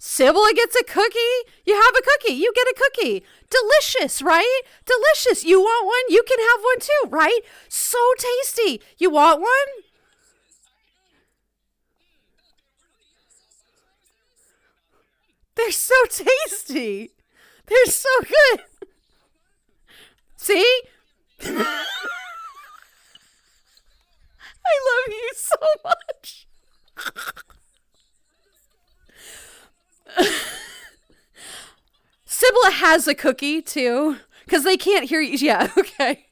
Sibla gets a cookie. You have a cookie. You get a cookie. Delicious, right? Delicious. You want one? You can have one too, right? So tasty. You want one? They're so tasty. They're so good. See? I love you so much. Sibla has a cookie too, because they can't hear you. Yeah, okay.